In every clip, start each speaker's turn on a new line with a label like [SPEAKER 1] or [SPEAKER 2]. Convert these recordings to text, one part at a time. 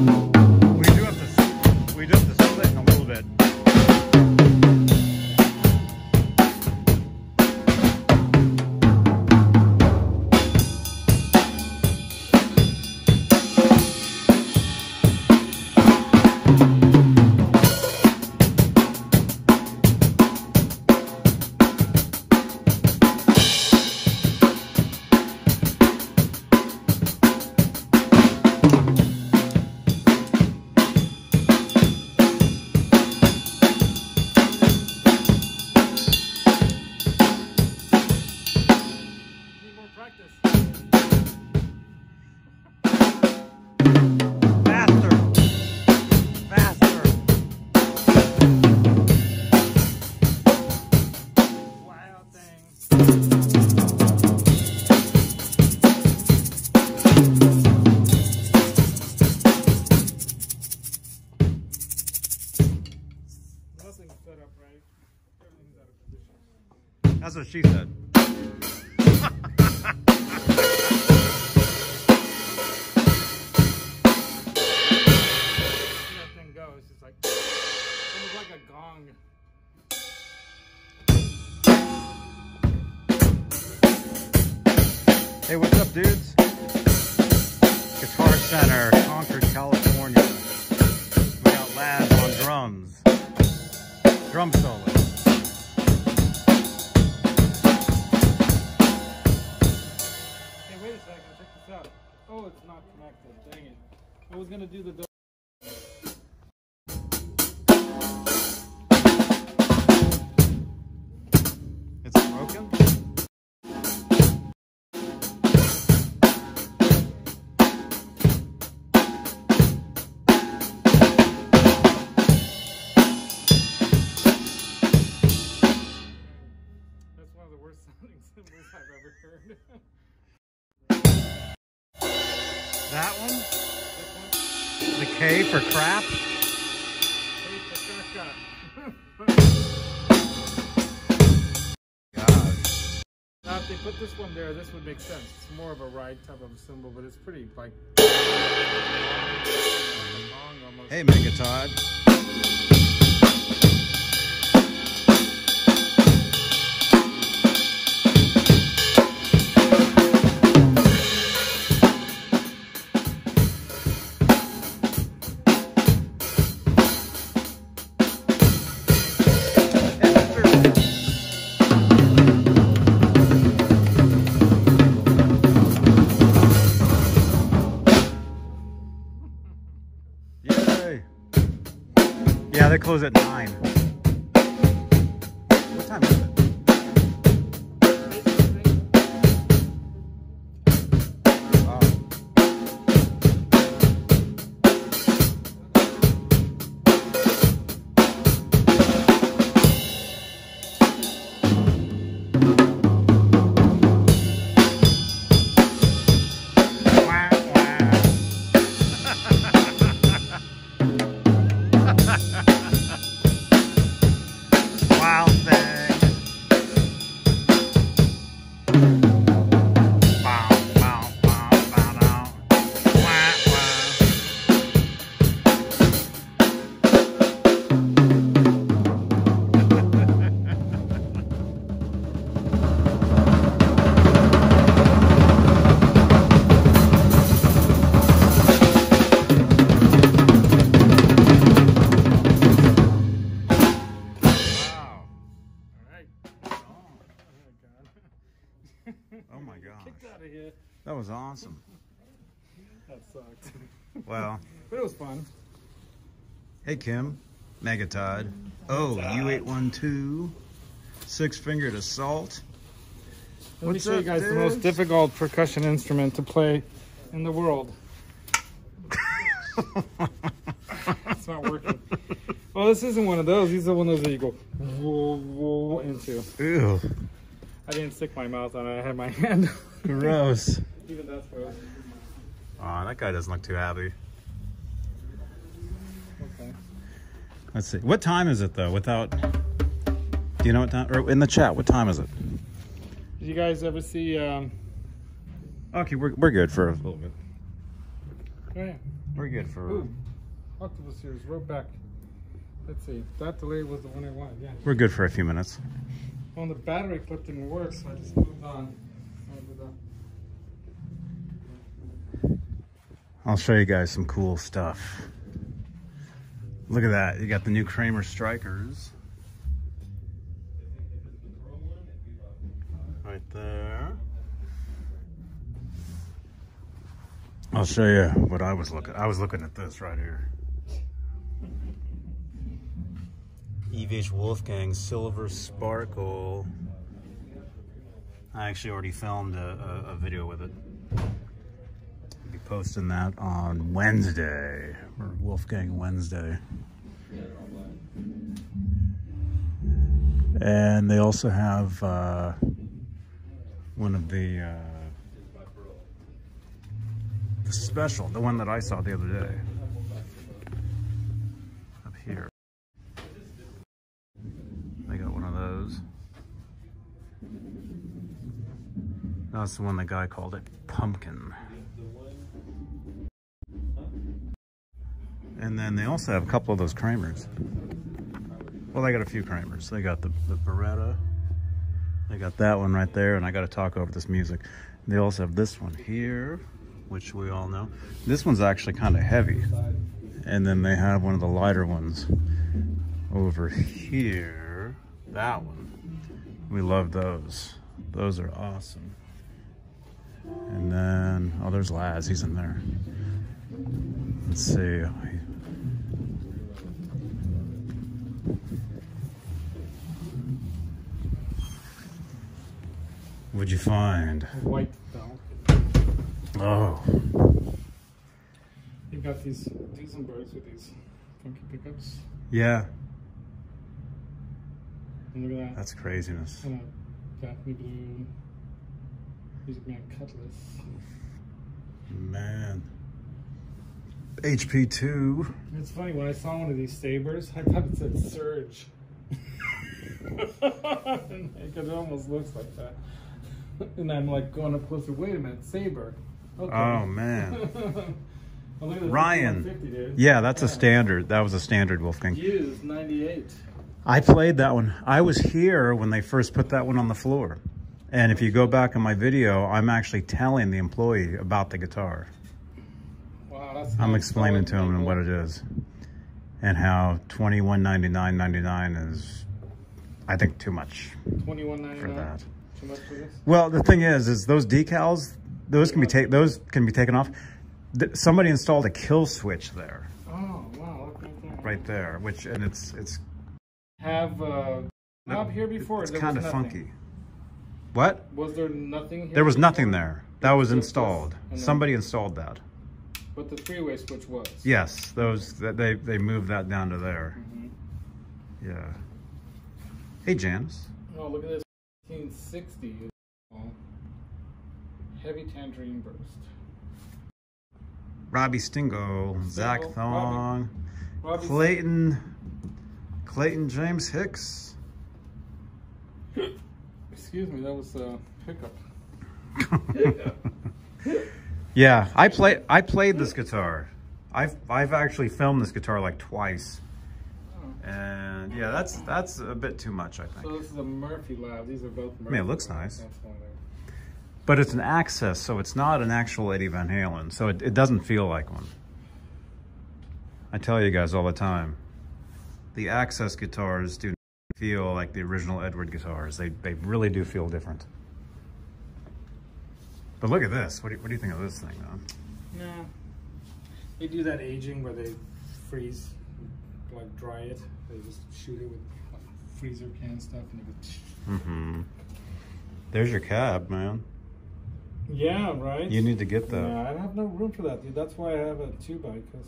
[SPEAKER 1] We
[SPEAKER 2] like a gong.
[SPEAKER 1] Hey, what's up, dudes? Guitar Center, Concord, California. We got Laz on drums. Drum solo.
[SPEAKER 2] Hey, wait a second. Check this out. Oh, it's not connected. Dang it. I was gonna do the.
[SPEAKER 1] K for crap?
[SPEAKER 2] Hey, Pachacha.
[SPEAKER 1] Gosh.
[SPEAKER 2] Now, if they put this one there, this would make sense. It's more of a ride type of cymbal, but it's pretty like. long almost.
[SPEAKER 1] Hey, Megatod. Well,
[SPEAKER 2] But it was fun.
[SPEAKER 1] hey Kim, Megatod. Oh, U812, six fingered assault.
[SPEAKER 2] Let
[SPEAKER 1] What's
[SPEAKER 2] me show
[SPEAKER 1] up,
[SPEAKER 2] you guys the most difficult percussion instrument to play in the world. It's not working. Well, this isn't one of those. These are one of those that you go whoa, whoa into.
[SPEAKER 1] Ew,
[SPEAKER 2] I didn't stick my mouth on it. I had my hand.
[SPEAKER 1] gross.
[SPEAKER 2] Even that's gross.
[SPEAKER 1] Oh, that guy doesn't look too happy.
[SPEAKER 2] Okay.
[SPEAKER 1] Let's see. What time is it though? Without, do you know what time? Or in the chat, what time is it?
[SPEAKER 2] Did you guys ever see? Um,
[SPEAKER 1] Okay, we're we're good for a little bit.
[SPEAKER 2] oh yeah.
[SPEAKER 1] We're good for.
[SPEAKER 2] Ooh, octopus ears, rope back. Let's see. That delay was the one I wanted. Yeah.
[SPEAKER 1] We're good for a few minutes.
[SPEAKER 2] Well, the battery clip didn't work, so I just moved on. I did that.
[SPEAKER 1] I'll show you guys some cool stuff. Look at that. You got the new Kramer Strikers. Right there. I'll show you what I was looking. I was looking at this right here. EVH Wolfgang Silver Sparkle. I actually already filmed a, a, a video with it. Posting that on Wednesday, or Wolfgang Wednesday. And they also have uh, one of the uh, the special, the one that I saw the other day, up here. They got one of those. That's the one the guy called it pumpkin. And then they also have a couple of those Kramers. Well, they got a few Kramers. They got the, the Baretta. They got that one right there, and I got to talk over this music. They also have this one here, which we all know. This one's actually kind of heavy. And then they have one of the lighter ones over here. That one. We love those. Those are awesome. And then, oh, there's Laz. He's in there. Let's see. What'd you find?
[SPEAKER 2] White belt.
[SPEAKER 1] Oh,
[SPEAKER 2] You've got these Duesenbergs with these funky pickups.
[SPEAKER 1] yeah.
[SPEAKER 2] And look at that.
[SPEAKER 1] That's craziness.
[SPEAKER 2] Kind of Daphne Blue. Music Man Cutlass.
[SPEAKER 1] Man. HP2.
[SPEAKER 2] It's funny, when I saw one of these sabers, I thought it said Surge. Because it almost looks like that. And I'm like going up closer, wait a minute, Saber. Okay.
[SPEAKER 1] Oh, man.
[SPEAKER 2] This
[SPEAKER 1] Ryan.
[SPEAKER 2] 150, dude.
[SPEAKER 1] Yeah, that's a standard. That was a standard Wolfgang.
[SPEAKER 2] Used 98.
[SPEAKER 1] I played that one. I was here when they first put that one on the floor. And if you go back in my video, I'm actually telling the employee about the guitar.
[SPEAKER 2] Wow, that's
[SPEAKER 1] I'm explaining to him what it is. And how 21.99.99 is I think too much
[SPEAKER 2] 21.99.
[SPEAKER 1] for that.
[SPEAKER 2] Too much for this?
[SPEAKER 1] Well, the thing is, is those decals, those can be take, those can be taken off. Th- Somebody installed a kill switch there,
[SPEAKER 2] Oh, wow, right there.
[SPEAKER 1] right there, which and it's it's
[SPEAKER 2] Have uh, knob here before?
[SPEAKER 1] it's kind of funky. What?
[SPEAKER 2] Was there nothing here?
[SPEAKER 1] There was nothing there. That was installed. Somebody installed that.
[SPEAKER 2] But the three-way switch was.
[SPEAKER 1] Yes, those that they they moved that down to there.
[SPEAKER 2] Mhm.
[SPEAKER 1] Yeah. Hey, Janice.
[SPEAKER 2] Oh, look at this. 1960. Oh. Heavy tangerine burst.
[SPEAKER 1] Robbie Stingo, Zach Thong,
[SPEAKER 2] Robbie-
[SPEAKER 1] Clayton, Clayton James Hicks.
[SPEAKER 2] Excuse me, that was a pickup.
[SPEAKER 1] yeah, I play. I played this guitar. I've I've actually filmed this guitar like twice. And yeah, that's that's a bit too much, I think.
[SPEAKER 2] So this is a Murphy Lab. These are both Murphy.
[SPEAKER 1] mean, it looks
[SPEAKER 2] labs.
[SPEAKER 1] nice.
[SPEAKER 2] That's why they're-
[SPEAKER 1] But it's an Axis, so it's not an actual Eddie Van Halen, so it, it doesn't feel like one. I tell you guys all the time, the Axis guitars do not feel like the original Edward guitars. They they really do feel different. But look at this. What do you, what do you think of this thing, man?
[SPEAKER 2] No. They do that aging where they freeze, like dry it. They just shoot it with like, freezer can stuff and they go.
[SPEAKER 1] Mm-hmm. There's your cab, man.
[SPEAKER 2] Yeah, right.
[SPEAKER 1] You need to get that.
[SPEAKER 2] Yeah, I have no room for that, dude. That's why I have a two bike because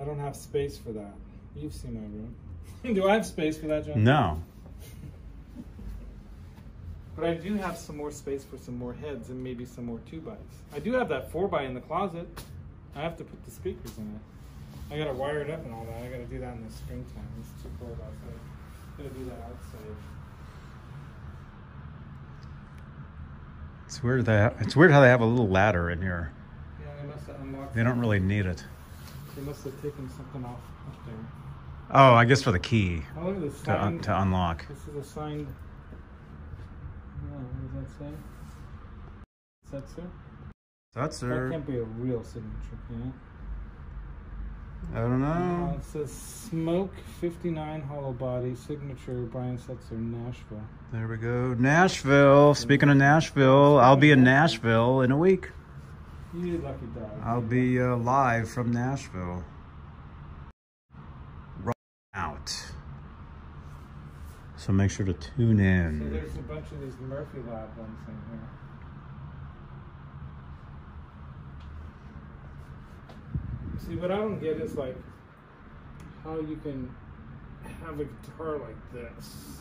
[SPEAKER 2] I don't have space for that. You've seen my room. do I have space for that, John?
[SPEAKER 1] No.
[SPEAKER 2] But I do have some more space for some more heads and maybe some more two bikes. I do have that four by in the closet. I have to put the speakers in it. I gotta wire it up and all that. I gotta do that in the springtime. It's too cold outside. Gotta do that outside.
[SPEAKER 1] It's weird that it's weird how they have a little ladder in here.
[SPEAKER 2] Yeah, they must have unlocked.
[SPEAKER 1] They don't really need it.
[SPEAKER 2] They must have taken something off up there.
[SPEAKER 1] Oh, I guess for the key
[SPEAKER 2] Oh, look at this
[SPEAKER 1] to, uh,
[SPEAKER 2] un-
[SPEAKER 1] to unlock.
[SPEAKER 2] This is a signed. Oh, what does that say? Setzer?
[SPEAKER 1] That's
[SPEAKER 2] That can't be a real signature, can it?
[SPEAKER 1] I don't
[SPEAKER 2] Uh,
[SPEAKER 1] know.
[SPEAKER 2] it says Smoke 59 Hollow Body Signature Brian Setzer Nashville.
[SPEAKER 1] There we go. Nashville. Speaking of Nashville, I'll be in Nashville in a week.
[SPEAKER 2] You lucky dog.
[SPEAKER 1] I'll be uh, live from Nashville. Right out. So make sure to tune in.
[SPEAKER 2] So
[SPEAKER 1] in.
[SPEAKER 2] there's a bunch of these Murphy Lab ones in here. See, what I don't get is like how you can have a guitar like this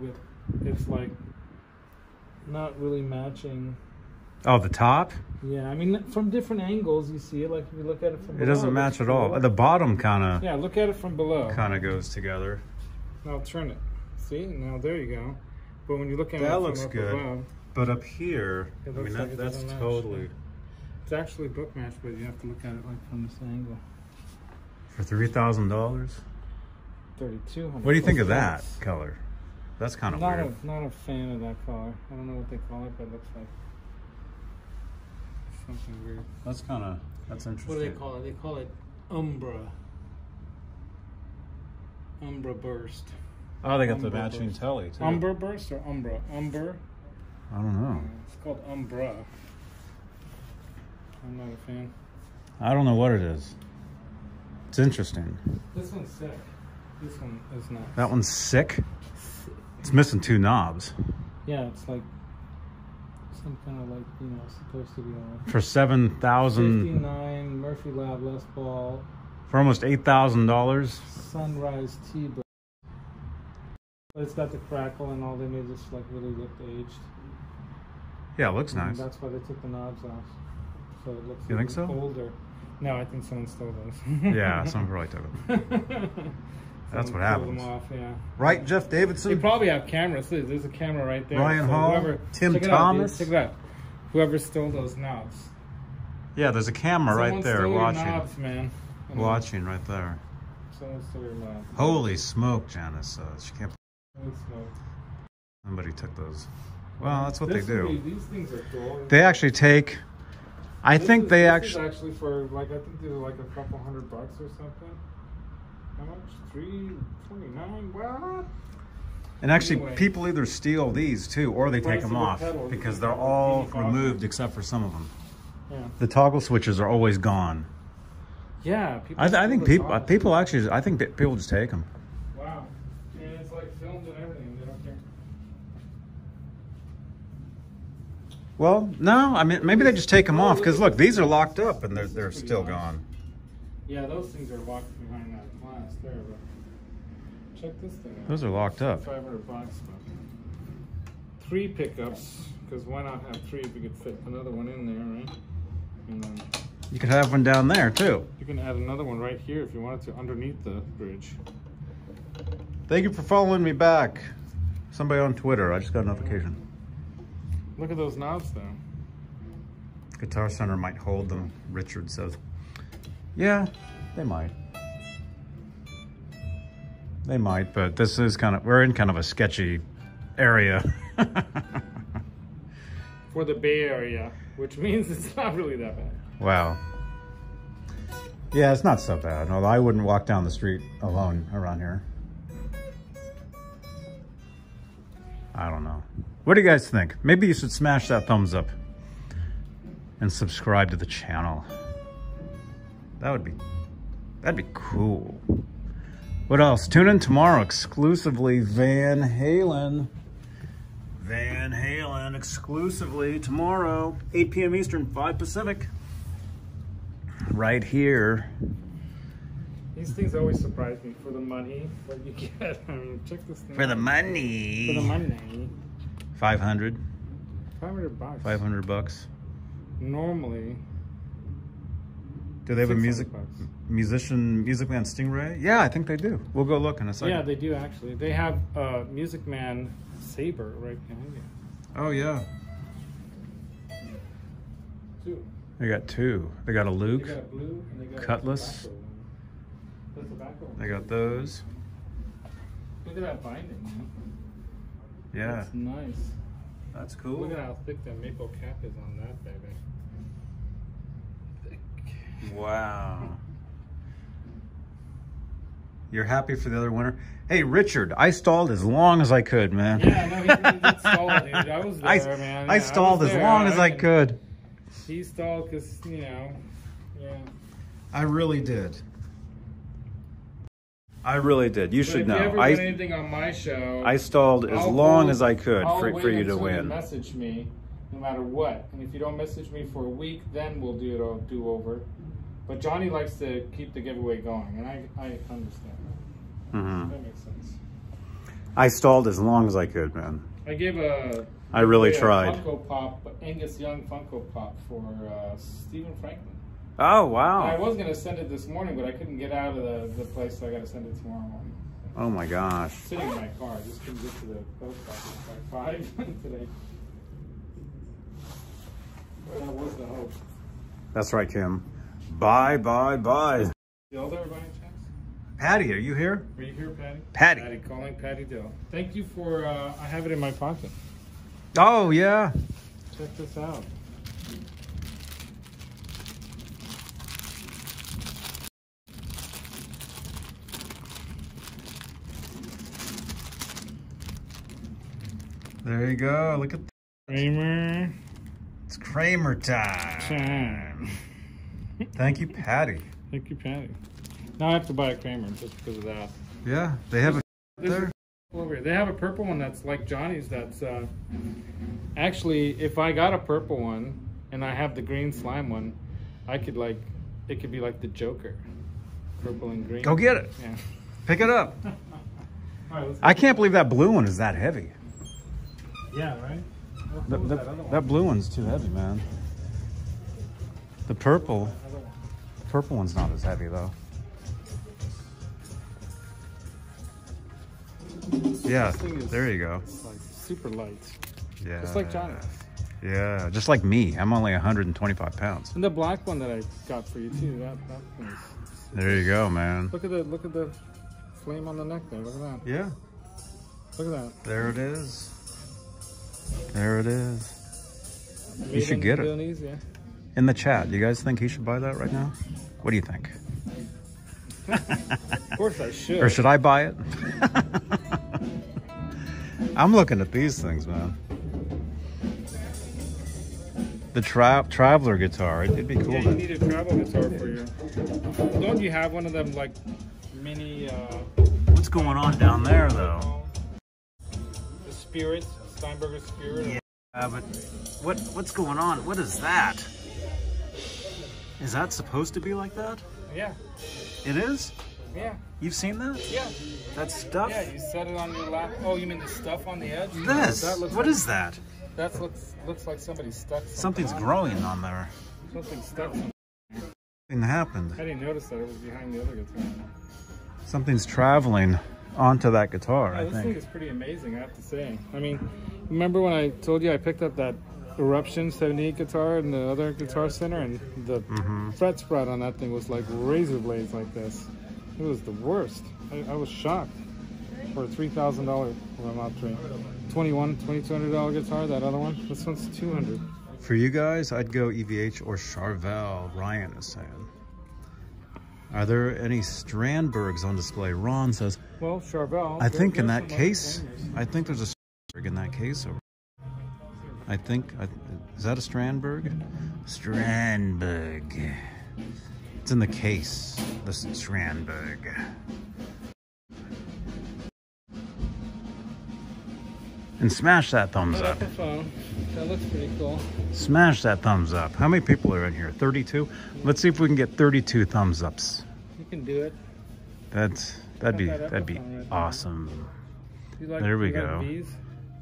[SPEAKER 2] with it's like not really matching.
[SPEAKER 1] Oh, the top?
[SPEAKER 2] Yeah, I mean from different angles you see it. Like if you look at it from
[SPEAKER 1] It
[SPEAKER 2] below,
[SPEAKER 1] doesn't match at all.
[SPEAKER 2] cool.
[SPEAKER 1] The bottom kind of
[SPEAKER 2] Yeah, look at it from below.
[SPEAKER 1] kind of goes together.
[SPEAKER 2] Now turn it. See? Now there you go. But when you look at it
[SPEAKER 1] That looks good.
[SPEAKER 2] above,
[SPEAKER 1] But up here, I mean,
[SPEAKER 2] like
[SPEAKER 1] that, that's totally
[SPEAKER 2] it's actually book match, but you have to look at it like from this angle.
[SPEAKER 1] for three thousand dollars.
[SPEAKER 2] Thirty-two hundred.
[SPEAKER 1] What do you think of that color? That's kind of
[SPEAKER 2] Not
[SPEAKER 1] weird.
[SPEAKER 2] a not a fan of that color. I don't know what they call it, but it looks like something weird.
[SPEAKER 1] That's kind of that's interesting.
[SPEAKER 2] What do they call it? They call it Umbra. Umbra Burst.
[SPEAKER 1] Oh, they got the
[SPEAKER 2] Umbra
[SPEAKER 1] matching
[SPEAKER 2] burst.
[SPEAKER 1] telly too.
[SPEAKER 2] Umbra Burst or Umbra? Umber.
[SPEAKER 1] I don't know.
[SPEAKER 2] It's called Umbra. I'm not a fan.
[SPEAKER 1] I don't know what it is. It's interesting.
[SPEAKER 2] This one's sick. This one is not.
[SPEAKER 1] That one's sick. It's missing two knobs
[SPEAKER 2] Yeah, it's like some kind of like you know supposed to be on.
[SPEAKER 1] for seven thousand
[SPEAKER 2] 59 Murphy Lab Les Paul
[SPEAKER 1] for almost eight thousand dollars.
[SPEAKER 2] Sunrise T. But it's got the crackle and all. They made this like really look aged.
[SPEAKER 1] Yeah, it looks
[SPEAKER 2] And
[SPEAKER 1] nice.
[SPEAKER 2] That's why they took the knobs off, so it looks
[SPEAKER 1] You think so?
[SPEAKER 2] older. No, I think someone stole those.
[SPEAKER 1] Yeah, someone probably took them. That's
[SPEAKER 2] Someone
[SPEAKER 1] what happens.
[SPEAKER 2] off, yeah.
[SPEAKER 1] Right, Jeff
[SPEAKER 2] They
[SPEAKER 1] Davidson.
[SPEAKER 2] probably have cameras. There's a camera right there.
[SPEAKER 1] Ryan Hall, Tim
[SPEAKER 2] check it out.
[SPEAKER 1] Thomas.
[SPEAKER 2] check it out. Whoever stole those knobs.
[SPEAKER 1] Yeah, there's a camera right there watching.
[SPEAKER 2] Knobs, man. I mean,
[SPEAKER 1] Watching right there.
[SPEAKER 2] Someone stole your knobs.
[SPEAKER 1] Holy smoke, Janice. Uh, she can't.
[SPEAKER 2] Holy smoke.
[SPEAKER 1] Somebody took those. Well, that's what
[SPEAKER 2] This
[SPEAKER 1] they do.
[SPEAKER 2] be- these things are cool.
[SPEAKER 1] They actually take. I
[SPEAKER 2] This
[SPEAKER 1] think
[SPEAKER 2] is-
[SPEAKER 1] they actually.
[SPEAKER 2] actually for like I think they're like a couple hundred bucks or something. How much? Three twenty nine. What?
[SPEAKER 1] And actually,
[SPEAKER 2] Anyway.
[SPEAKER 1] people either steal these too, or they take them
[SPEAKER 2] of the
[SPEAKER 1] off because they're all removed except for some of them.
[SPEAKER 2] Yeah.
[SPEAKER 1] The toggle switches are always gone.
[SPEAKER 2] Yeah. People
[SPEAKER 1] I, th- I think people people actually I think people just take them.
[SPEAKER 2] Wow. And it's like filmed and everything. They don't care.
[SPEAKER 1] Well, no, I mean maybe they just take them off because look, these are locked up and they're they're still gone.
[SPEAKER 2] Yeah, those things are locked behind that glass there, but check this thing out.
[SPEAKER 1] Those are locked up.
[SPEAKER 2] Five hundred bucks. But three pickups, because why not have three if you could fit another one in there, right? And then
[SPEAKER 1] You could have one down there too.
[SPEAKER 2] you can add another one right here if you wanted to, underneath the bridge.
[SPEAKER 1] Thank you for following me back. Somebody on Twitter. I just got a notification.
[SPEAKER 2] Look at those knobs though.
[SPEAKER 1] Guitar Center might hold them. Richard says. Yeah, they might. They might, but this is kind of we're in kind of a sketchy area.
[SPEAKER 2] For the Bay Area, which means it's not really that bad.
[SPEAKER 1] wow. Yeah, it's not so bad. Although I wouldn't walk down the street alone around here. I don't know. What do you guys think? Maybe you should smash that thumbs up and subscribe to the channel. That would be that'd be cool. What else? Tune in tomorrow exclusively Van Halen. Van Halen exclusively tomorrow, 8 p.m. Eastern, 5 Pacific. Right here.
[SPEAKER 2] These things always surprise me for the money that you get. I mean, check this thing
[SPEAKER 1] For the money.
[SPEAKER 2] For the money.
[SPEAKER 1] 500,
[SPEAKER 2] 500 bucks.
[SPEAKER 1] 500 bucks.
[SPEAKER 2] Normally,
[SPEAKER 1] Do they have a
[SPEAKER 2] 600
[SPEAKER 1] music
[SPEAKER 2] bucks.
[SPEAKER 1] musician, Music Man Stingray? Yeah, I think they do. We'll go look in a second.
[SPEAKER 2] Yeah, they do actually. They have uh, Music Man Saber right behind you.
[SPEAKER 1] oh, yeah.
[SPEAKER 2] Too.
[SPEAKER 1] They got two. They got a Luke.
[SPEAKER 2] got a blue and they got
[SPEAKER 1] Cutlass.
[SPEAKER 2] a. The.
[SPEAKER 1] They got those.
[SPEAKER 2] Look at that binding, man.
[SPEAKER 1] Yeah,
[SPEAKER 2] That's nice.
[SPEAKER 1] that's cool.
[SPEAKER 2] Look at how thick the maple cap is on that baby.
[SPEAKER 1] Wow. You're happy for the other winner? Hey, Richard, I stalled as long as I could, man.
[SPEAKER 2] Yeah, no, he, he did stall, dude. I was there,
[SPEAKER 1] I,
[SPEAKER 2] man.
[SPEAKER 1] I
[SPEAKER 2] Yeah,
[SPEAKER 1] stalled
[SPEAKER 2] was
[SPEAKER 1] as
[SPEAKER 2] there.
[SPEAKER 1] long as I
[SPEAKER 2] reckon
[SPEAKER 1] could.
[SPEAKER 2] He stalled because, you know, yeah.
[SPEAKER 1] I really did. I really did. You
[SPEAKER 2] But
[SPEAKER 1] should
[SPEAKER 2] if
[SPEAKER 1] know.
[SPEAKER 2] you ever
[SPEAKER 1] I
[SPEAKER 2] anything on my show,
[SPEAKER 1] I stalled as
[SPEAKER 2] I'll
[SPEAKER 1] long
[SPEAKER 2] go-
[SPEAKER 1] as I could
[SPEAKER 2] I'll
[SPEAKER 1] for, for you to win.
[SPEAKER 2] message me, no matter what. And if you don't message me for a week, then we'll do it all do over. But Johnny likes to keep the giveaway going, and I I understand that.
[SPEAKER 1] hmm
[SPEAKER 2] That makes sense.
[SPEAKER 1] I stalled as long as I could, man.
[SPEAKER 2] I gave a.
[SPEAKER 1] I really tried.
[SPEAKER 2] Funko Pop, Angus Young Funko Pop for uh, Stephen Franklin.
[SPEAKER 1] Oh
[SPEAKER 2] And I was gonna send it this morning, but I couldn't get out of the, the place, so I gotta send it tomorrow morning.
[SPEAKER 1] Oh my gosh!
[SPEAKER 2] I'm Sitting in my car, I just couldn't get to the post office by five today. That was the hope.
[SPEAKER 1] That's right, Kim. Bye, bye, bye.
[SPEAKER 2] Dill there by any chance?
[SPEAKER 1] Patty, are you here?
[SPEAKER 2] Are you here, Patty?
[SPEAKER 1] Patty.
[SPEAKER 2] Patty, calling Patty Dill. Thank you for, uh, I have it in my pocket.
[SPEAKER 1] Oh yeah.
[SPEAKER 2] Check this out.
[SPEAKER 1] There you go. Look at
[SPEAKER 2] Kramer.
[SPEAKER 1] it's Kramer time.
[SPEAKER 2] Time.
[SPEAKER 1] Thank you, Patty.
[SPEAKER 2] Thank you, Patty. Now I have to buy a Kramer just because of that.
[SPEAKER 1] Yeah, they have a there.
[SPEAKER 2] over here. They have a purple one that's like Johnny's. That's uh, actually, if I got a purple one and I have the green slime one, I could like, it could be like the Joker, purple and green.
[SPEAKER 1] Go get it.
[SPEAKER 2] Yeah.
[SPEAKER 1] Pick it up.
[SPEAKER 2] All right, let's
[SPEAKER 1] I can't believe that blue one is that heavy.
[SPEAKER 2] Yeah, right.
[SPEAKER 1] The, the-
[SPEAKER 2] that one?
[SPEAKER 1] that blue one's too heavy, man. The purple,
[SPEAKER 2] one.
[SPEAKER 1] purple one's not as heavy though. Yeah,
[SPEAKER 2] This thing is-
[SPEAKER 1] there you go.
[SPEAKER 2] It's like super light.
[SPEAKER 1] Yeah.
[SPEAKER 2] Just like Johnny.
[SPEAKER 1] Yeah, just like me. I'm only 125 pounds.
[SPEAKER 2] And the black one that I got for you too. That that one's.
[SPEAKER 1] There you go, man.
[SPEAKER 2] Look at the look at the flame on the neck there. Look at that.
[SPEAKER 1] Yeah,
[SPEAKER 2] Look at that.
[SPEAKER 1] there it is. There it is.
[SPEAKER 2] Made
[SPEAKER 1] should
[SPEAKER 2] in
[SPEAKER 1] get it.
[SPEAKER 2] Yeah.
[SPEAKER 1] In the chat, you guys think he should buy that right now? What do you think?
[SPEAKER 2] Of course I should.
[SPEAKER 1] Or should I buy it? I'm looking at these things, man. The tra- traveler guitar. It'd be cool.
[SPEAKER 2] Yeah, you need a travel guitar for you. Don't you have one of them like mini uh
[SPEAKER 1] What's going on down there, though?
[SPEAKER 2] the Spirit, Steinberger Spirit?
[SPEAKER 1] Yeah, uh, but what what's going on? What is that? Is that supposed to be like that?
[SPEAKER 2] Yeah.
[SPEAKER 1] It is.
[SPEAKER 2] Yeah.
[SPEAKER 1] You've seen that?
[SPEAKER 2] Yeah.
[SPEAKER 1] That stuff.
[SPEAKER 2] Yeah, you set it on your lap. Oh, you mean the stuff on the edge?
[SPEAKER 1] This.
[SPEAKER 2] That looks
[SPEAKER 1] What
[SPEAKER 2] like,
[SPEAKER 1] is that?
[SPEAKER 2] That looks looks like somebody stuck something
[SPEAKER 1] Something's
[SPEAKER 2] on
[SPEAKER 1] growing on there.
[SPEAKER 2] Something stuck. Something.
[SPEAKER 1] Something happened.
[SPEAKER 2] I didn't notice that it was behind the other guitar.
[SPEAKER 1] Something's traveling onto that guitar.
[SPEAKER 2] Yeah,
[SPEAKER 1] I
[SPEAKER 2] this thing
[SPEAKER 1] think.
[SPEAKER 2] is pretty amazing, I have to say. I mean, remember when I told you I picked up that Eruption 78 guitar in the other guitar center, and the
[SPEAKER 1] Mhm.
[SPEAKER 2] fret spread on that thing was like razor blades like this. It was the worst. I, I was shocked for a three thousand dollar. Well, not three. 21 $2,200 guitar. That other one. This one's two hundred.
[SPEAKER 1] For you guys, I'd go EVH or Charvel. Ryan is saying. Are there any Strandbergs on display? Ron says,
[SPEAKER 2] Well, Charvel.
[SPEAKER 1] I think in that case. I think there's a Strandberg in that case. Over. I think, I, is that a Strandberg? Strandberg. It's in the case, the Strandberg. And smash that thumbs up.
[SPEAKER 2] that's a phone. That looks pretty cool.
[SPEAKER 1] Smash that thumbs up. How many people are in here? 32? Let's see if we can get 32 thumbs ups.
[SPEAKER 2] You can do it.
[SPEAKER 1] That's that'd be
[SPEAKER 2] that
[SPEAKER 1] that'd be
[SPEAKER 2] right
[SPEAKER 1] awesome.
[SPEAKER 2] Like,
[SPEAKER 1] There we
[SPEAKER 2] like
[SPEAKER 1] go.
[SPEAKER 2] V's?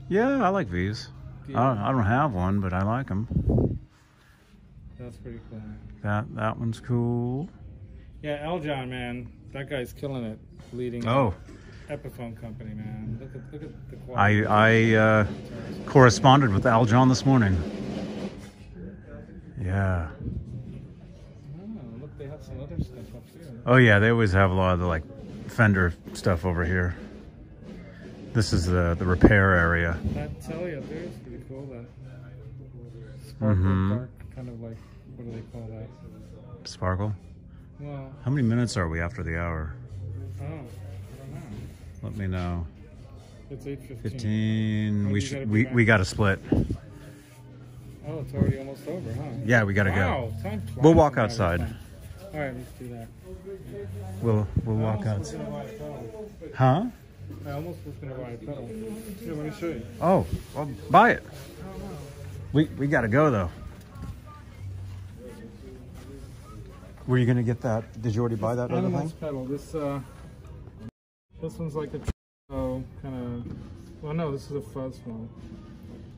[SPEAKER 1] Yeah, I like V's. I don't, I don't have one, but I like them.
[SPEAKER 2] That's pretty cool.
[SPEAKER 1] That that one's cool.
[SPEAKER 2] Yeah, Eljon, man, that guy's killing it, leading
[SPEAKER 1] Oh,
[SPEAKER 2] Epiphone company, man. Look at look at the
[SPEAKER 1] I
[SPEAKER 2] quality.
[SPEAKER 1] I uh, corresponded with Al John this morning. Yeah,
[SPEAKER 2] got some other stuff up there.
[SPEAKER 1] Oh yeah, they always have a lot of the like Fender stuff over here. This is the the repair area.
[SPEAKER 2] That telly up there is pretty cool. That sparkle
[SPEAKER 1] Mhm.
[SPEAKER 2] dark, kind of like what do they call that?
[SPEAKER 1] Sparkle.
[SPEAKER 2] Well,
[SPEAKER 1] How many minutes are we after the hour?
[SPEAKER 2] oh, I don't know.
[SPEAKER 1] Let me know.
[SPEAKER 2] It's eight fifteen.
[SPEAKER 1] 15.
[SPEAKER 2] Oh,
[SPEAKER 1] We
[SPEAKER 2] you
[SPEAKER 1] should we,
[SPEAKER 2] back.
[SPEAKER 1] we got to split.
[SPEAKER 2] Oh, it's already almost over, huh?
[SPEAKER 1] Yeah, we got to go.
[SPEAKER 2] wow, time
[SPEAKER 1] We'll walk outside.
[SPEAKER 2] All right, let's do that.
[SPEAKER 1] We'll we'll walk
[SPEAKER 2] I almost
[SPEAKER 1] outside.
[SPEAKER 2] was gonna buy a pedal.
[SPEAKER 1] Huh?
[SPEAKER 2] I almost was gonna buy a pedal. Here, let me show you.
[SPEAKER 1] Oh, well, buy it. We we got to go though. Were you gonna get that? Did you already buy that other thing?
[SPEAKER 2] pedal. This uh, this one's like a oh kind of. Well, no, this is a fuzz one.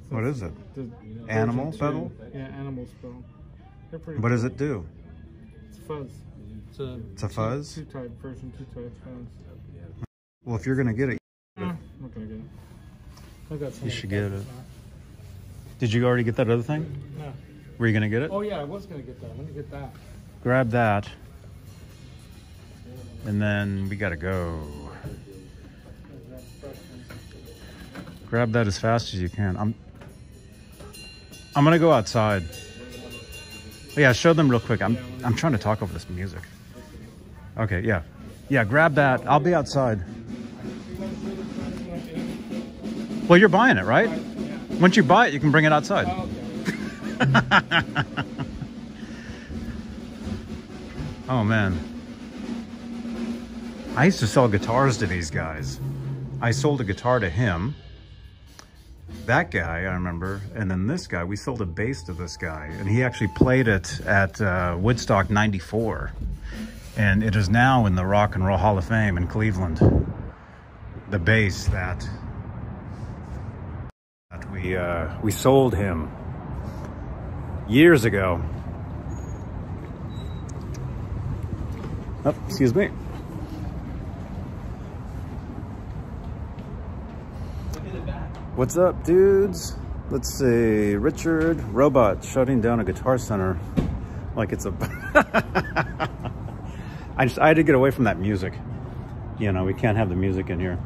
[SPEAKER 2] So
[SPEAKER 1] What it?
[SPEAKER 2] the
[SPEAKER 1] Animal pedal?
[SPEAKER 2] Yeah, animal pedal.
[SPEAKER 1] What does it do?
[SPEAKER 2] It's fuzz. It's a.
[SPEAKER 1] It's a fuzz?
[SPEAKER 2] Two type version two type fuzz.
[SPEAKER 1] Well, if you're gonna get it,
[SPEAKER 2] No, ah, I'm not gonna get it. I got some.
[SPEAKER 1] You should get it.
[SPEAKER 2] now.
[SPEAKER 1] did you already get that other thing?
[SPEAKER 2] No.
[SPEAKER 1] Were you gonna get it?
[SPEAKER 2] Oh yeah, I was gonna get that. Let me get that.
[SPEAKER 1] Grab that, and then we gotta go. Grab that as fast as you can. I'm I'm gonna go outside. Oh, yeah, show them real quick. I'm I'm trying to talk over this music. Okay, yeah. Yeah, grab that. I'll be outside. Well, you're buying it, right? Once you buy it, you can bring it outside.
[SPEAKER 2] Oh,
[SPEAKER 1] oh man. I used to sell guitars to these guys. I sold a guitar to him. That guy, I remember, and then this guy, we sold a bass to this guy, and he actually played it at uh, Woodstock 94. And it is now in the Rock and Roll Hall of Fame in Cleveland. The bass that, that we, uh, we sold him years ago. Oh, excuse me. What's up, dudes? Let's see. Richard Robot shutting down a guitar center like it's a. I just I had to get away from that music. You know, we can't have the music in here.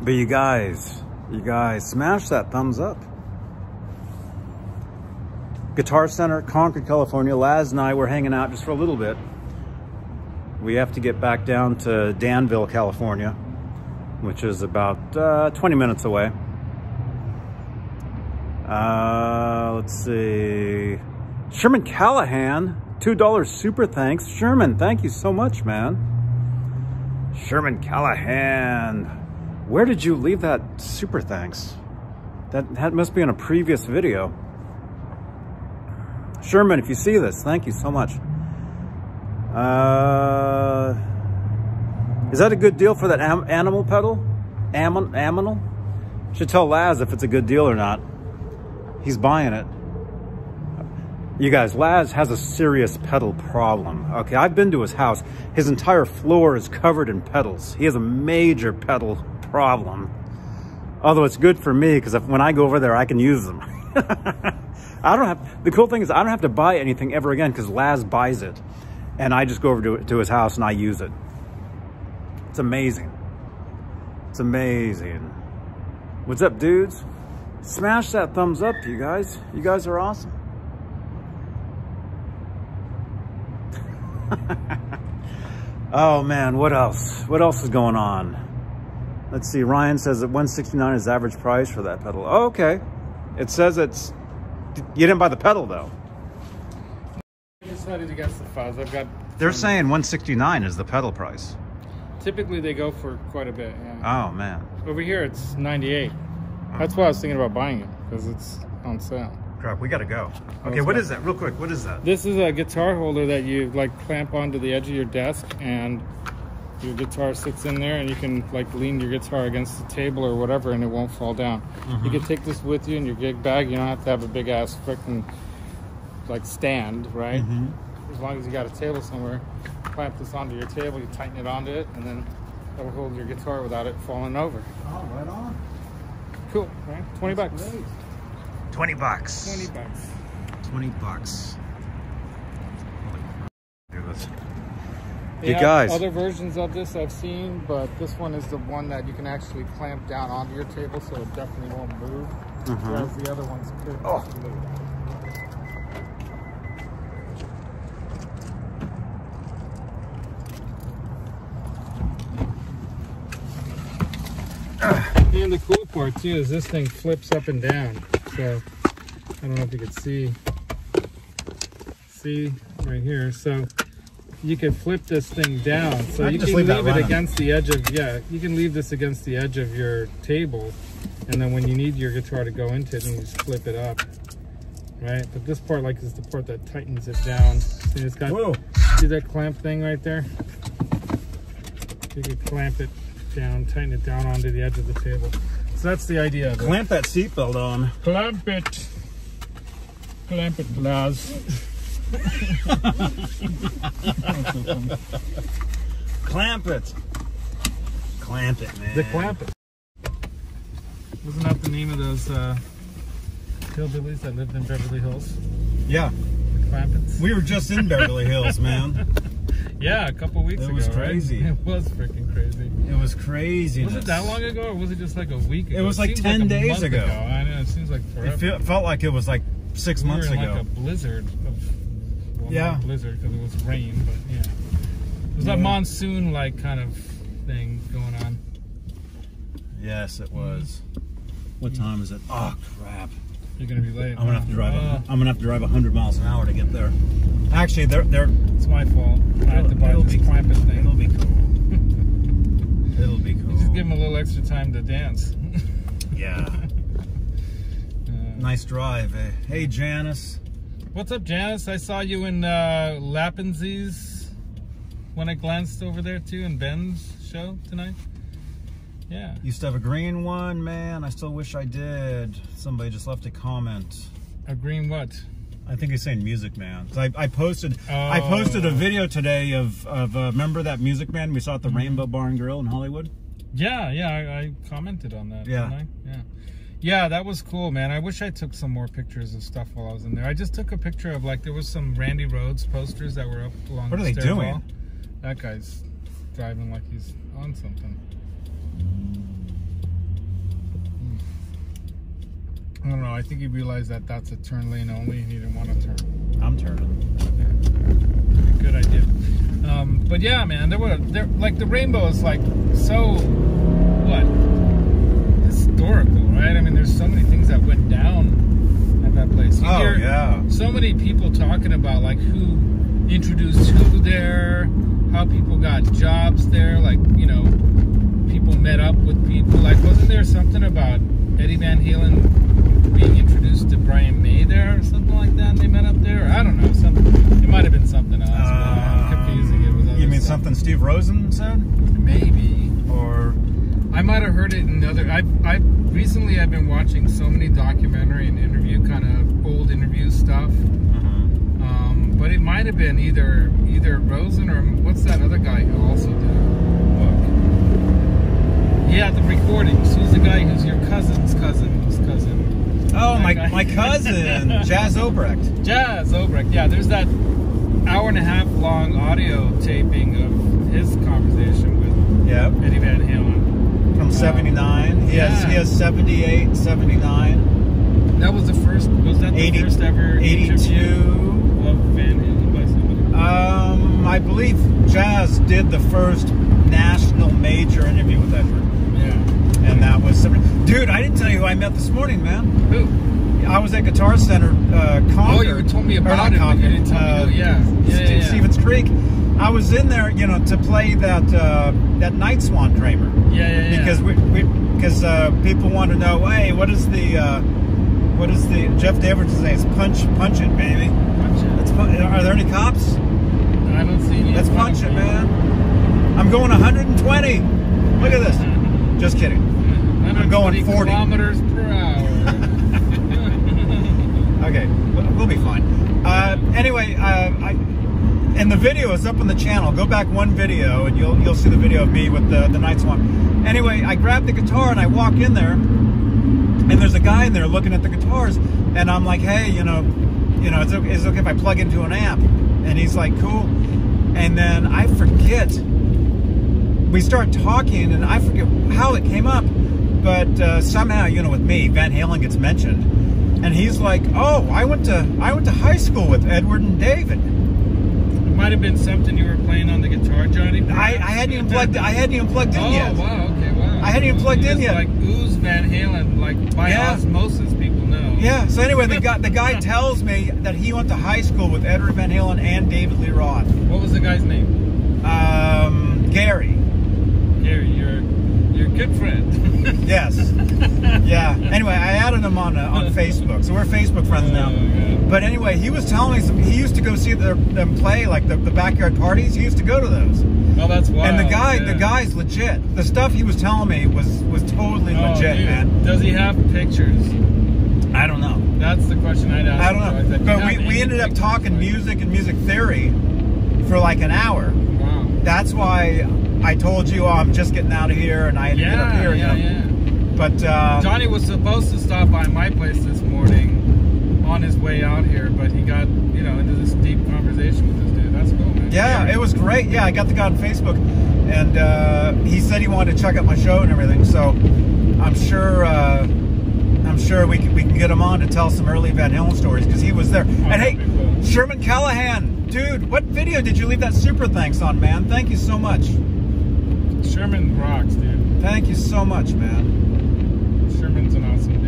[SPEAKER 1] But you guys, you guys, smash that thumbs up. Guitar Center, Concord, California. Laz and I were hanging out just for a little bit. We have to get back down to Danville, California, which is about uh, 20 minutes away. Uh, let's see. Sherman Callahan, $2 super thanks. Sherman, thank you so much, man. Sherman Callahan. Where did you leave that super thanks? That, that must be in a previous video. Sherman, if you see this, thank you so much. Uh, is that a good deal for that am animal pedal? Am aminal? Should tell Laz if it's a good deal or not. He's buying it. You guys, Laz has a serious pedal problem. Okay, I've been to his house. His entire floor is covered in pedals. He has a major pedal problem. Although it's good for me because when I go over there, I can use them. I don't have, the cool thing is I don't have to buy anything ever again because Laz buys it. And I just go over to, to his house and I use it. It's amazing. It's amazing. What's up, dudes? Smash that thumbs up, you guys. You guys are awesome. oh man, what else? What else is going on? Let's see, Ryan says that 169 is average price for that pedal. Oh, okay. It says it's, you didn't buy the pedal though.
[SPEAKER 2] I decided against the fuzz. I've got.
[SPEAKER 1] They're saying 169 is the pedal price.
[SPEAKER 2] Typically they go for quite a bit. Yeah.
[SPEAKER 1] Oh man.
[SPEAKER 2] Over here it's 98. That's why I was thinking about buying it because it's on sale.
[SPEAKER 1] Crap, we gotta go. Okay, what
[SPEAKER 2] go.
[SPEAKER 1] is that? Real quick, what is that?
[SPEAKER 2] This is a guitar holder that you like clamp onto the edge of your desk and your guitar sits in there and you can like lean your guitar against the table or whatever and it won't fall down. You mm-hmm. can take this with you in your gig bag. You don't have to have a big ass freaking like stand, right? Mm-hmm. As long as you got a table somewhere, clamp this onto your table, you tighten it onto it, and then that'll hold your guitar without it falling over.
[SPEAKER 1] Oh, right on.
[SPEAKER 2] Cool, right? 20 bucks.
[SPEAKER 1] 20 bucks.
[SPEAKER 2] 20 bucks.
[SPEAKER 1] 20 bucks.
[SPEAKER 2] They
[SPEAKER 1] You
[SPEAKER 2] have
[SPEAKER 1] guys.
[SPEAKER 2] Other versions of this I've seen, but this one is the one that you can actually clamp down onto your table, so it definitely won't move.
[SPEAKER 1] Uh-huh.
[SPEAKER 2] Whereas the other ones could
[SPEAKER 1] Oh.
[SPEAKER 2] move. And the cool part too is this thing flips up and down. So I don't know if you can see. See right here. So you can flip this thing down. So you
[SPEAKER 1] can just leave
[SPEAKER 2] leave it against the edge of yeah, you can leave this against the edge of your table. And then when you need your guitar to go into it, then you just flip it up. Right? But this part like is the part that tightens it down. See it's got
[SPEAKER 1] Whoa.
[SPEAKER 2] See that clamp thing right there? You can clamp it down, tighten it down onto the edge of the table. That's the idea of it.
[SPEAKER 1] Clamp that seatbelt on.
[SPEAKER 2] Clamp it. Clamp it, Laz.
[SPEAKER 1] Clamp it. Clamp it, man.
[SPEAKER 2] The clamp it. Wasn't that the name of those uh, hillbillies that lived in Beverly Hills?
[SPEAKER 1] Yeah.
[SPEAKER 2] The Clampetts?
[SPEAKER 1] We were just in Beverly Hills, man.
[SPEAKER 2] Yeah, a couple weeks
[SPEAKER 1] It
[SPEAKER 2] ago.
[SPEAKER 1] It was
[SPEAKER 2] right?
[SPEAKER 1] crazy.
[SPEAKER 2] It was freaking crazy.
[SPEAKER 1] It was crazy.
[SPEAKER 2] Was it that long ago, or was it just like a week ago?
[SPEAKER 1] It was like
[SPEAKER 2] seems
[SPEAKER 1] 10
[SPEAKER 2] a
[SPEAKER 1] days
[SPEAKER 2] month
[SPEAKER 1] ago.
[SPEAKER 2] I know, it seems like forever.
[SPEAKER 1] It fe- felt like it was like six
[SPEAKER 2] we
[SPEAKER 1] months
[SPEAKER 2] were in
[SPEAKER 1] ago.
[SPEAKER 2] like a blizzard of well,
[SPEAKER 1] Yeah.
[SPEAKER 2] not a blizzard because it was rain, but yeah. It was
[SPEAKER 1] Yeah.
[SPEAKER 2] that monsoon like kind of thing going on.
[SPEAKER 1] Yes, it was. What time is it? Oh crap!
[SPEAKER 2] You're gonna be late.
[SPEAKER 1] I'm gonna have to drive.
[SPEAKER 2] Uh,
[SPEAKER 1] I'm gonna have to drive 100 miles an hour to get there. Actually, they're they're.
[SPEAKER 2] it's my fault. I had to buy
[SPEAKER 1] it'll
[SPEAKER 2] this
[SPEAKER 1] be
[SPEAKER 2] clampet thing.
[SPEAKER 1] It'll be cool. it'll be cool.
[SPEAKER 2] You just give him a little extra time to dance.
[SPEAKER 1] Yeah.
[SPEAKER 2] Uh,
[SPEAKER 1] Nice drive. Eh? Hey, Janice.
[SPEAKER 2] What's up, Janice? I saw you in uh, when I glanced over there too in Ben's show tonight. Yeah.
[SPEAKER 1] Used to have a green one, man. I still wish I did. Somebody just left a comment.
[SPEAKER 2] A green what?
[SPEAKER 1] I think he's saying Music Man. I, I posted I
[SPEAKER 2] Oh.
[SPEAKER 1] posted a video today of of uh, remember that Music Man we saw at the
[SPEAKER 2] Mm-hmm.
[SPEAKER 1] Rainbow Bar and Grill in Hollywood.
[SPEAKER 2] Yeah, yeah, I, I commented on that.
[SPEAKER 1] Yeah.
[SPEAKER 2] I? Yeah. Yeah, that was cool, man. I wish I took some more pictures of stuff while I was in there. I just took a picture of like there was some Randy Rhoads posters that were up along the street.
[SPEAKER 1] What
[SPEAKER 2] the
[SPEAKER 1] are they doing?
[SPEAKER 2] That guy's driving like he's on something. I don't know. I think he realized that that's a turn lane only, and he didn't want to turn.
[SPEAKER 1] I'm turning.
[SPEAKER 2] Good idea. Um, but yeah, man, there were there like the rainbow is like so what historical, right? I mean, there's so many things that went down at that place. You
[SPEAKER 1] Oh
[SPEAKER 2] hear
[SPEAKER 1] yeah.
[SPEAKER 2] so many people talking about like who introduced who there, how people got jobs there, like you know, people met up with people. Like, wasn't there something about Eddie Van Halen being introduced to Brian May there or something like that? And they met up there. I don't know. Something. It might have been something else. but I'm confusing it with
[SPEAKER 1] You mean
[SPEAKER 2] stuff.
[SPEAKER 1] something Steve Rosen said,
[SPEAKER 2] Maybe.
[SPEAKER 1] or
[SPEAKER 2] I might have heard it in other. I I recently I've been watching so many documentary and interview kind of old interview stuff. Um, but it might have been either either Rosen or what's that other guy who also did book? Yeah, the recordings. Who's the guy who's your cousin's cousin? Whose cousin?
[SPEAKER 1] oh
[SPEAKER 2] That
[SPEAKER 1] my
[SPEAKER 2] guy.
[SPEAKER 1] my cousin Jas Obrecht.
[SPEAKER 2] Jas Obrecht. Yeah, there's that hour and a half long audio taping of his conversation with
[SPEAKER 1] Yep.
[SPEAKER 2] Eddie Van Halen.
[SPEAKER 1] From 79. He has he has 78, 79,
[SPEAKER 2] That was the first. Was that the
[SPEAKER 1] 80
[SPEAKER 2] first ever interview
[SPEAKER 1] 82.
[SPEAKER 2] of Van Halen by somebody?
[SPEAKER 1] Um, I believe Jas did the first national major interview with Edward. And that was dude. I didn't tell you who I met this morning, man.
[SPEAKER 2] Who?
[SPEAKER 1] I was at Guitar Center, uh, Concord.
[SPEAKER 2] Oh, you told me about it, but you didn't tell me
[SPEAKER 1] uh,
[SPEAKER 2] who. Yeah. Yeah, yeah, yeah.
[SPEAKER 1] Stevens Creek. I was in there, you know, to play that uh, that Night Swan Kramer
[SPEAKER 2] Yeah, yeah, yeah.
[SPEAKER 1] because we because uh, people want to know, hey, what is the uh, what is the Jeff Davidson say? It's punch punch it, baby. Let's pu- are there any cops?
[SPEAKER 2] I don't see any.
[SPEAKER 1] Let's punch it, man. I'm going 120. Look at this. Just kidding.
[SPEAKER 2] I'm
[SPEAKER 1] going 40.
[SPEAKER 2] kilometers per hour.
[SPEAKER 1] Okay, we'll we'll be fine. Uh, anyway, uh, I, and the video is up on the channel. Go back one video, and you'll you'll see the video of me with the the Night Swan. Anyway, I grab the guitar and I walk in there, and there's a guy in there looking at the guitars, and I'm like, hey, you know, you know, it's okay, it's okay if I plug into an amp, and he's like, cool. and then I forget. We start talking, and I forget how it came up, but uh, somehow, you know, with me, Van Halen gets mentioned, and he's like, "Oh, I went to I went to high school with Edward and David."
[SPEAKER 2] It might have been something you were playing on the guitar, Johnny.
[SPEAKER 1] I, I hadn't even plugged. I hadn't even plugged in
[SPEAKER 2] Oh
[SPEAKER 1] yet.
[SPEAKER 2] Oh wow, okay, wow.
[SPEAKER 1] I hadn't even plugged in yet.
[SPEAKER 2] Like ooze Van Halen, like by
[SPEAKER 1] Yeah.
[SPEAKER 2] osmosis, people know.
[SPEAKER 1] Yeah. So anyway, the guy the guy tells me that he went to high school with Edward Van Halen and David Lee Roth.
[SPEAKER 2] What was the guy's name?
[SPEAKER 1] Um, Gary.
[SPEAKER 2] Gary, your your good friend.
[SPEAKER 1] Yes. Yeah. Anyway, I added him on uh, on Facebook, so we're Facebook friends now.
[SPEAKER 2] Oh.
[SPEAKER 1] But anyway, he was telling me some, he used to go see their, them play like the, the backyard parties. He used to go to those.
[SPEAKER 2] Oh, that's wild.
[SPEAKER 1] and the guy,
[SPEAKER 2] yeah.
[SPEAKER 1] the guy's legit. The stuff he was telling me was was totally
[SPEAKER 2] Oh,
[SPEAKER 1] legit,
[SPEAKER 2] dude.
[SPEAKER 1] man.
[SPEAKER 2] Does he have pictures?
[SPEAKER 1] I don't know.
[SPEAKER 2] That's the question I'd ask.
[SPEAKER 1] I don't know.
[SPEAKER 2] said, "Do you
[SPEAKER 1] But we, we ended up talking music and music theory for like an hour.
[SPEAKER 2] Wow.
[SPEAKER 1] That's why I told you oh, I'm just getting out of here and I ended get up
[SPEAKER 2] Yeah,
[SPEAKER 1] here. you
[SPEAKER 2] yeah,
[SPEAKER 1] know.
[SPEAKER 2] yeah.
[SPEAKER 1] But uh,
[SPEAKER 2] Johnny was supposed to stop by my place this morning on his way out here, but he got, you know, into this deep conversation with this dude. That's cool, man.
[SPEAKER 1] Yeah, it was great. Yeah, I got the guy on Facebook, and uh, he said he wanted to check out my show and everything. So I'm sure, uh, I'm sure we can we can get him on to tell some early Van Halen stories because he was there. and hey,
[SPEAKER 2] cool.
[SPEAKER 1] Sherman Callahan, dude, what video did you leave that super thanks on, man? Thank you so much.
[SPEAKER 2] Sherman rocks, dude.
[SPEAKER 1] Thank you so much, man.
[SPEAKER 2] Sherman's an awesome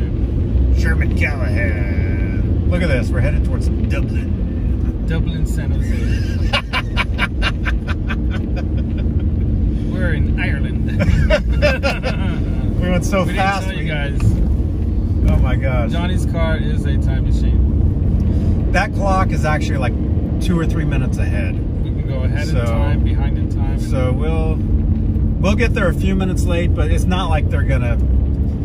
[SPEAKER 2] dude.
[SPEAKER 1] Sherman Callahan. Look at this. We're headed towards Dublin.
[SPEAKER 2] Dublin, San Jose. We're in Ireland.
[SPEAKER 1] We went so
[SPEAKER 2] we
[SPEAKER 1] fast.
[SPEAKER 2] tell you guys.
[SPEAKER 1] oh my gosh.
[SPEAKER 2] Johnny's car is a time machine.
[SPEAKER 1] That clock is actually like two or three minutes ahead.
[SPEAKER 2] We can go ahead
[SPEAKER 1] So-
[SPEAKER 2] in time, behind in time.
[SPEAKER 1] So we'll we'll get there a few minutes late, but it's not like they're gonna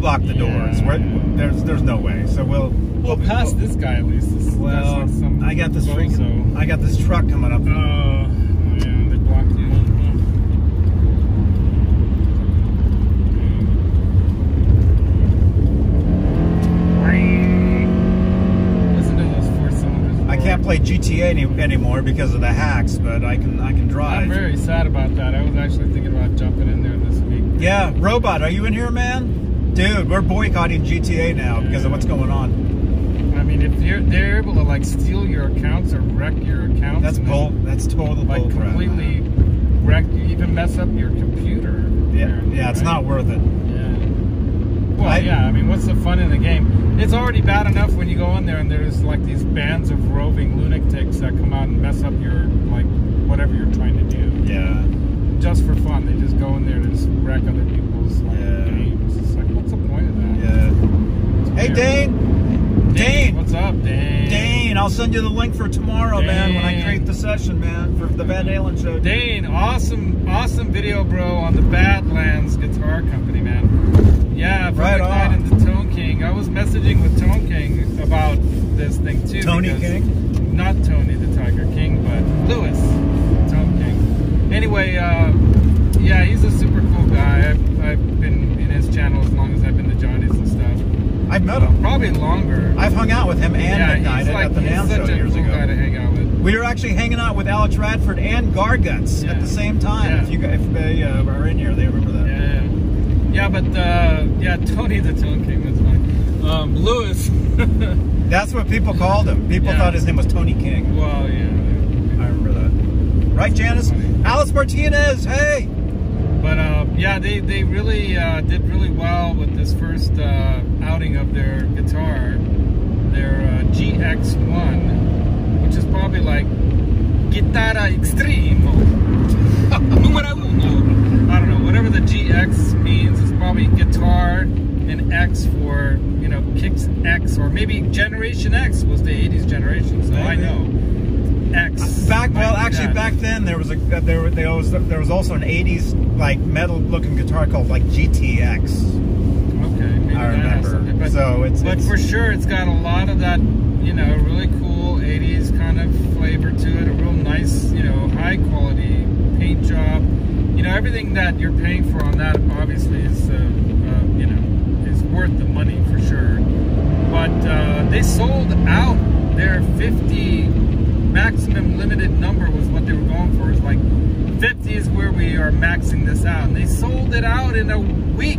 [SPEAKER 1] lock the doors. We're, there's there's no way. So we'll
[SPEAKER 2] Well,
[SPEAKER 1] we'll
[SPEAKER 2] past this guy at least. This,
[SPEAKER 1] Well,
[SPEAKER 2] like
[SPEAKER 1] I got this freaking, I got this truck coming up.
[SPEAKER 2] Oh, oh, yeah, they blocked you. Listen to those four cylinders.
[SPEAKER 1] I can't play GTA any, anymore because of the hacks, but I can I can drive.
[SPEAKER 2] I'm very sad about that. I was actually thinking about jumping in there this week.
[SPEAKER 1] yeah, robot, are you in here, man? Dude, we're boycotting GTA now because of what's going on.
[SPEAKER 2] I mean, if they're they're able to like steal your accounts or wreck your accounts,
[SPEAKER 1] That's bull. That's total
[SPEAKER 2] Like
[SPEAKER 1] bull
[SPEAKER 2] completely wreck, even mess up your computer.
[SPEAKER 1] Yeah, yeah, it's
[SPEAKER 2] right?
[SPEAKER 1] not worth it.
[SPEAKER 2] Yeah. Well,
[SPEAKER 1] I-
[SPEAKER 2] yeah. I mean, what's the fun in the game? It's already bad enough when you go in there and there's like these bands of roving lunatics that come out and mess up your like whatever you're trying to do,
[SPEAKER 1] Yeah.
[SPEAKER 2] just for fun. They just go in there to just wreck other people's like,
[SPEAKER 1] Yeah.
[SPEAKER 2] games. It's like, what's the point of that?
[SPEAKER 1] Yeah. Hey,
[SPEAKER 2] weird.
[SPEAKER 1] Dane. Dane.
[SPEAKER 2] what's up, Dane?
[SPEAKER 1] Dane, I'll send you the link for tomorrow, man, when I create the session, man, for the Van Halen show.
[SPEAKER 2] Dane, awesome, awesome video, bro, on the Badlands Guitar Company, man. Yeah, from
[SPEAKER 1] Right
[SPEAKER 2] the
[SPEAKER 1] on.
[SPEAKER 2] Clyde and the Tone King. I was messaging with Tone King about this thing too.
[SPEAKER 1] Tony King?
[SPEAKER 2] Not Tony the Tiger King, but Lewis Tone King. Anyway, uh, yeah, he's a super cool guy. I've, I've been in his channel as long as I've been to Johnny's and stuff.
[SPEAKER 1] I've met him.
[SPEAKER 2] Probably longer.
[SPEAKER 1] I've hung out with him and
[SPEAKER 2] yeah,
[SPEAKER 1] McKnight at
[SPEAKER 2] like
[SPEAKER 1] the
[SPEAKER 2] such
[SPEAKER 1] show
[SPEAKER 2] a
[SPEAKER 1] years
[SPEAKER 2] cool
[SPEAKER 1] ago.
[SPEAKER 2] guy to hang out with.
[SPEAKER 1] We were actually hanging out with Alex Radford and Garguts
[SPEAKER 2] Yeah.
[SPEAKER 1] at the same time.
[SPEAKER 2] Yeah.
[SPEAKER 1] If you guys, if they uh, are in here, they remember that.
[SPEAKER 2] Yeah, yeah, but uh, yeah, Tony the Tone King. That's funny. Um, Lewis.
[SPEAKER 1] That's what people called him. People
[SPEAKER 2] Yeah.
[SPEAKER 1] thought his name was Tony King.
[SPEAKER 2] well, yeah.
[SPEAKER 1] I remember that. Right, Janice? Alice Martinez, hey!
[SPEAKER 2] But uh, yeah, they they really uh, did really well with this first uh, outing of their guitar, their uh, GX1, which is probably like Guitarra Extremo. Numero uno. I don't know, whatever the GX means, it's probably guitar and X for, you know, kicks X, or maybe Generation X was the 80s generation, so I know. X.
[SPEAKER 1] Back well, actually,
[SPEAKER 2] that.
[SPEAKER 1] back then there was a uh, there were- they always there was also an '80s like metal looking guitar called like GTX.
[SPEAKER 2] Okay, maybe
[SPEAKER 1] I remember.
[SPEAKER 2] But,
[SPEAKER 1] So it's-
[SPEAKER 2] but
[SPEAKER 1] it's-
[SPEAKER 2] for sure, it's got a lot of that, you know, really cool '80s kind of flavor to it. A real nice, you know, high quality paint job. You know, everything that you're paying for on that obviously is, uh, uh, you know, is worth the money for sure. But uh, they sold out their 50 maximum limited number was what they were going for. Is like 50 is where we are maxing this out. And they sold it out in a week.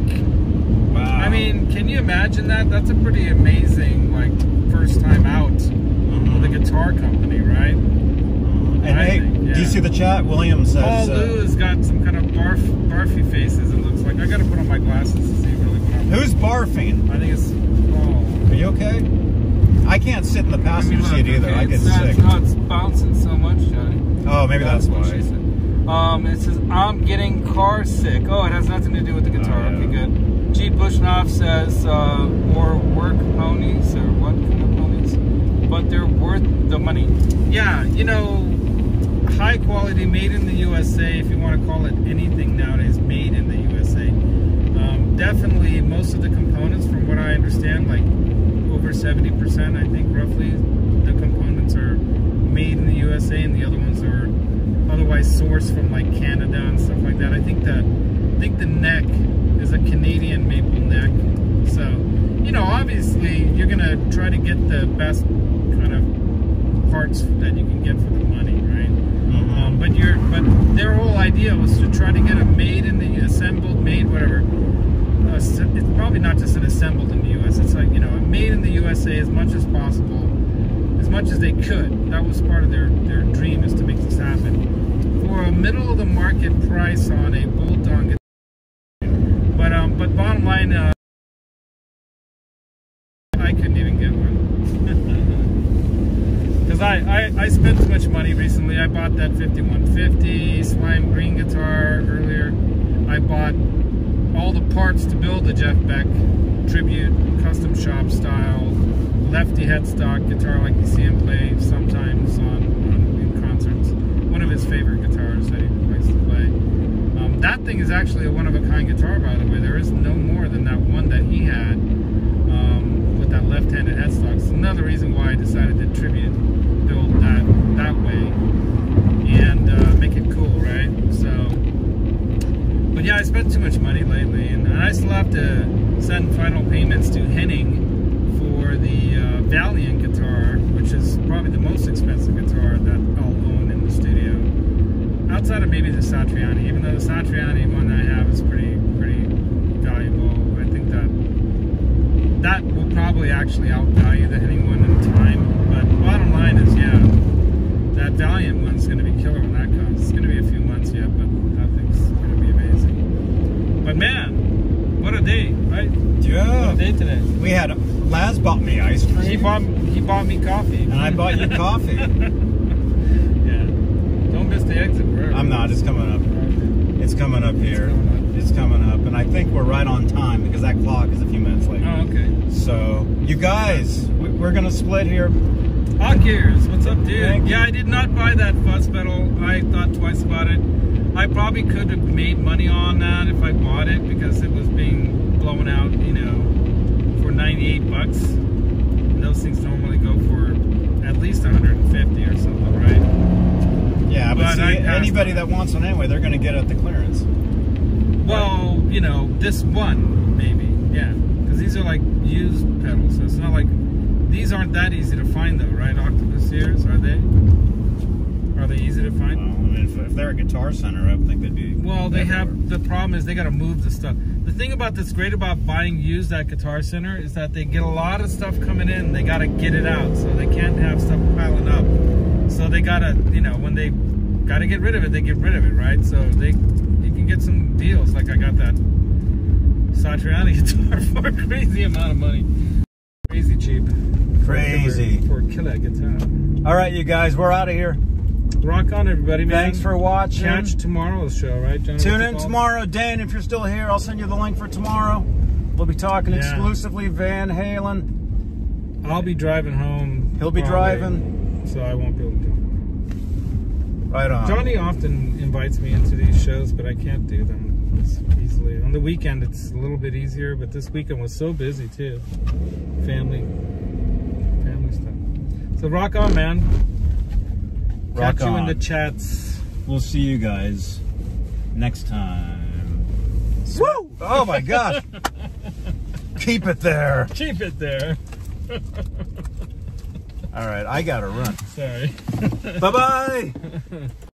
[SPEAKER 1] Wow.
[SPEAKER 2] I mean, can you imagine that? That's a pretty amazing, like, first time out with a guitar company, right?
[SPEAKER 1] And hey,
[SPEAKER 2] think,
[SPEAKER 1] do you see the chat? William says.
[SPEAKER 2] Paul
[SPEAKER 1] uh,
[SPEAKER 2] Lou has got some kind of barf, barfy faces. It looks like I got to put on my glasses to see really what I'm.
[SPEAKER 1] Who's barfing?
[SPEAKER 2] I think it's Paul.
[SPEAKER 1] Are you okay? I can't sit in the
[SPEAKER 2] I
[SPEAKER 1] passenger
[SPEAKER 2] mean,
[SPEAKER 1] seat
[SPEAKER 2] look,
[SPEAKER 1] either.
[SPEAKER 2] okay,
[SPEAKER 1] I get
[SPEAKER 2] it's not,
[SPEAKER 1] sick.
[SPEAKER 2] No, it's bouncing so much, Johnny.
[SPEAKER 1] Oh, maybe that's,
[SPEAKER 2] what
[SPEAKER 1] why.
[SPEAKER 2] Um, it says I'm getting car sick. Oh, it has nothing to do with the guitar.
[SPEAKER 1] Oh, yeah.
[SPEAKER 2] Okay, good. G. Bushnoff says uh, more work ponies or what kind of ponies? But they're worth the money. Yeah, you know, high quality, made in the USA. If you want to call it anything nowadays, made in the USA. Um, definitely, most of the components, from what I understand, like over 70%, I think roughly, the components are made in the USA, and the other ones are otherwise sourced from like Canada and stuff like that. I think the I think the neck is a Canadian maple neck. So, you know, obviously you're gonna try to get the best kind of parts that you can get right? But their whole idea was to try to get a made in the assembled, made whatever. Uh, it's probably not just an assembled in the U.S. It's like you know, made in the USA as much as possible, as much as they could. That was part of their their dream is to make this happen for a middle of the market price on a on. But um, but bottom line, uh, I couldn't even get one. Because I, spent too much money recently. I bought that 5150 slime green guitar earlier. I bought all the parts to build the Jeff Beck tribute custom shop style lefty headstock guitar like you see him play sometimes on, on in concerts. One of his favorite guitars that he likes to play. Um, that thing is actually a one of a kind guitar, by the way. There is no more than that one that he had that left-handed headstock. It's another reason why I decided to tribute build that that way and uh, make it cool, right? So, but yeah, I spent too much money lately, and I still have to send final payments to Henning for the uh, Valiant guitar, which is probably the most expensive guitar that I'll own in the studio. Outside of maybe the Satriani, even though the Satriani one I have is pretty pretty valuable. I think that that will probably actually outvalue the Henning one in time. But bottom line is, yeah, that Valiant one's going to be killer when that comes. It's going to be a few months yet, but that thing's going to be amazing. But man, what a day, right? What
[SPEAKER 1] Yeah.
[SPEAKER 2] a day today.
[SPEAKER 1] We had Laz bought me ice cream.
[SPEAKER 2] He bought he bought me coffee.
[SPEAKER 1] and I bought you coffee.
[SPEAKER 2] yeah. Don't miss the exit. Forever.
[SPEAKER 1] I'm not. It's coming up. It's coming up here.
[SPEAKER 2] coming up.
[SPEAKER 1] It's coming up, and I think we're right on time because that clock is a few minutes late.
[SPEAKER 2] Oh, okay.
[SPEAKER 1] So, you guys, we- we're gonna split here.
[SPEAKER 2] Hot gears, what's up, dude?
[SPEAKER 1] Thank.
[SPEAKER 2] Yeah, I did not buy that fuzz pedal. I thought twice about it. I probably could have made money on that if I bought it because it was being blown out, you know, for 98 bucks. And those things normally go for at least 150 or something, right?
[SPEAKER 1] Yeah, but,
[SPEAKER 2] But
[SPEAKER 1] see, anybody that wants one anyway, they're gonna get it at the clearance.
[SPEAKER 2] Well, you know, this one maybe, yeah, because these are like used pedals, so it's not like these aren't that easy to find though, right? Octopus ears, are they? Are they easy to
[SPEAKER 1] Well,
[SPEAKER 2] find?
[SPEAKER 1] I mean, if, if they're a Guitar Center, I would think they'd be.
[SPEAKER 2] Well, they
[SPEAKER 1] everywhere.
[SPEAKER 2] have the problem is they got to move the stuff. The thing about that's great about buying used at Guitar Center is that they get a lot of stuff coming in. They got to get it out, so they can't have stuff piling up. So they gotta, you know, when they got to get rid of it, they get rid of it, right? So they you can get some deals. Like I got that Satriani guitar for a crazy amount of money, crazy cheap, For a killer-
[SPEAKER 1] Crazy.
[SPEAKER 2] for a killer guitar.
[SPEAKER 1] All right, you guys, we're out of here.
[SPEAKER 2] Rock on, everybody, man.
[SPEAKER 1] Thanks for watching.
[SPEAKER 2] Catch tomorrow's show, right, John?
[SPEAKER 1] Tune in tomorrow, Dan, If you're still here, I'll send you the link for tomorrow. We'll be talking
[SPEAKER 2] Yeah.
[SPEAKER 1] exclusively Van Halen.
[SPEAKER 2] I'll be driving home.
[SPEAKER 1] He'll be driving.
[SPEAKER 2] so I won't be able to. do
[SPEAKER 1] Right on.
[SPEAKER 2] Johnny often invites me into these shows, but I can't do them as easily. On the weekend, it's a little bit easier, but this weekend was so busy too. Family, family stuff. So rock on, man.
[SPEAKER 1] Rock
[SPEAKER 2] Catch you in the chats.
[SPEAKER 1] We'll see you guys next time. Woo! Oh my gosh. Keep it there.
[SPEAKER 2] Keep it there.
[SPEAKER 1] All right, I gotta run.
[SPEAKER 2] Sorry.
[SPEAKER 1] bye bye.